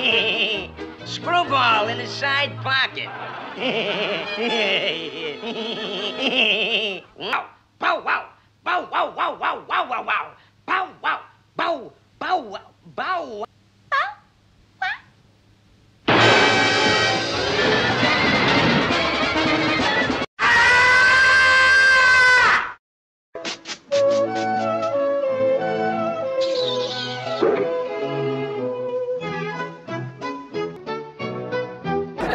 the side pocket. wow. Bow wow. Bow wow wow wow wow wow wow. Bow wow. Bow bow. Bow wow. Ah!